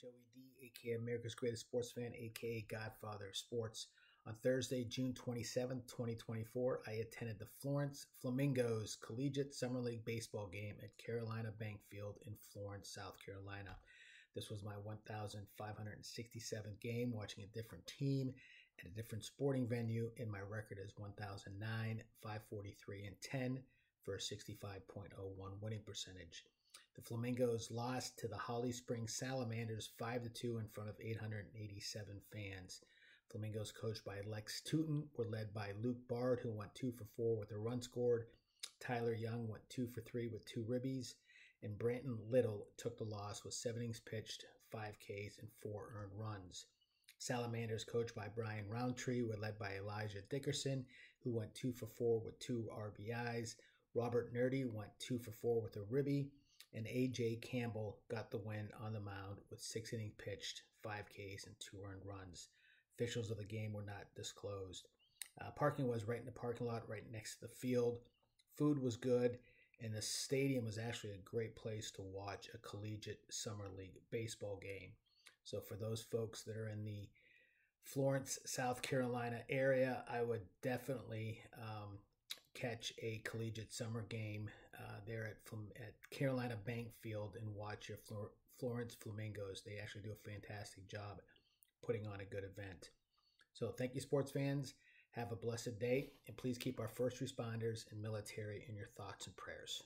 Joey D, aka America's greatest sports fan, aka Godfather of Sports. On Thursday, June 27, 2024, I attended the Florence Flamingos Collegiate Summer League baseball game at Carolina Bank Field in Florence, South Carolina. This was my 1,567th game watching a different team at a different sporting venue, and my record is 1,009, 543, and 10 for a 65.01 winning percentage. The Flamingos lost to the Holly Springs Salamanders 5 2 in front of 887 fans. Flamingos, coached by Lex Tuten, were led by Luke Bard, who went 2 for 4 with a run scored. Tyler Young went 2 for 3 with two ribbies. And Branton Little took the loss with seven innings pitched, 5 Ks, and 4 earned runs. Salamanders, coached by Brian Roundtree, were led by Elijah Dickerson, who went 2 for 4 with two RBIs. Robert Nerdy went 2 for 4 with a ribby and AJ Campbell got the win on the mound with six innings pitched, five Ks, and two earned runs. Officials of the game were not disclosed. Uh, parking was right in the parking lot, right next to the field. Food was good, and the stadium was actually a great place to watch a collegiate summer league baseball game. So, for those folks that are in the Florence, South Carolina area, I would definitely um, catch a collegiate summer game uh, there at Carolina Bank Field and watch your Flor- Florence Flamingos. They actually do a fantastic job putting on a good event. So thank you, sports fans. Have a blessed day, and please keep our first responders and military in your thoughts and prayers.